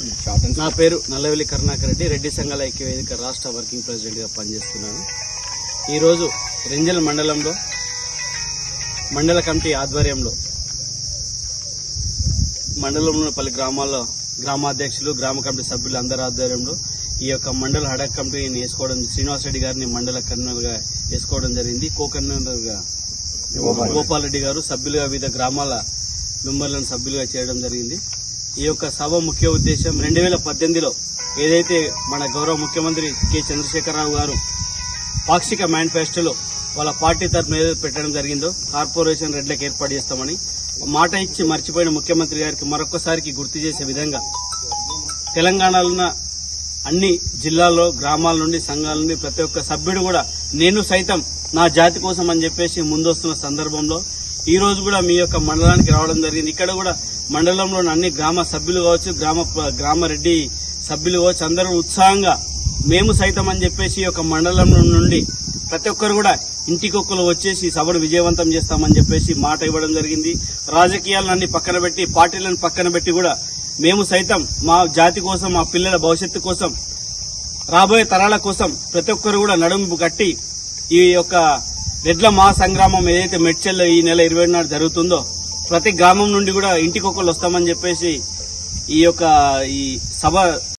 నా పేరు నల్లవెల్లి కరుణాకర్ రెడ్డి రెడ్డి సంఘాల ఐక్య వేదిక రాష్ట్ర వర్కింగ్ ప్రెసిడెంట్గా పనిచేస్తున్నాను. ఈరోజు రెంజల్ మండలంలో మండల కమిటీ ఆధ్వర్యంలో మండలంలో పలు గ్రామాల్లో గ్రామాధ్యక్షులు గ్రామ కమిటీ సభ్యులు అందరి ఆధ్వర్యంలో ఈ యొక్క మండల హడక్ కమిటీని వేసుకోవడం శ్రీనివాస్ రెడ్డి గారిని మండల కన్వీనర్గా వేసుకోవడం జరిగింది. కో కన్వీనర్గా గోపాల్ రెడ్డి గారు సభ్యులుగా వివిధ గ్రామాల మెంబర్లను సభ్యులుగా చేయడం జరిగింది. ఈ యొక్క సభ ముఖ్య ఉద్దేశం రెండు వేల పద్దెనిమిదిలో ఏదైతే మన గౌరవ ముఖ్యమంత్రి కె. చంద్రశేఖరరావు గారు పాక్షిక మేనిఫెస్టోలో వాళ్ళ పార్టీ తరఫున ఏదైతే పెట్టడం జరిగిందో కార్పొరేషన్ రెడ్లకు ఏర్పాటు చేస్తామని మాట ఇచ్చి మర్చిపోయిన ముఖ్యమంత్రి గారికి మరొకసారికి గుర్తు చేసే విధంగా తెలంగాణలో ఉన్న అన్ని జిల్లాల్లో గ్రామాల నుండి సంఘాల నుండి ప్రతి ఒక్క సభ్యుడు కూడా నేను సైతం నా జాతి కోసం అని చెప్పేసి ముందొస్తున్న సందర్భంలో ఈ రోజు కూడా మీ యొక్క మండలానికి రావడం జరిగింది. ఇక్కడ కూడా మండలంలోని అన్ని గ్రామ సభ్యులు కావచ్చు గ్రామ గ్రామ రెడ్డి సభ్యులు కావచ్చు అందరూ ఉత్సాహంగా మేము సైతం అని చెప్పేసి ఈ యొక్క మండలం నుండి ప్రతి ఒక్కరు కూడా ఇంటికొక్కలు వచ్చేసి సభను విజయవంతం చేస్తామని చెప్పేసి మాట ఇవ్వడం జరిగింది. రాజకీయాలను అన్ని పక్కన పెట్టి పార్టీలను పక్కన పెట్టి కూడా మేము సైతం మా జాతి కోసం మా పిల్లల భవిష్యత్తు కోసం రాబోయే తరాల కోసం ప్రతి ఒక్కరు కూడా నడుము కట్టి ఈ యొక్క రెడ్ల మహాసంగ్రామం ఏదైతే మెడ్చెల్లో ఈ నెల ఇరవై నాడు జరుగుతుందో ప్రతి గ్రామం నుండి కూడా ఇంటికొకరు వస్తామని చెప్పేసి ఈ యొక్క ఈ సభ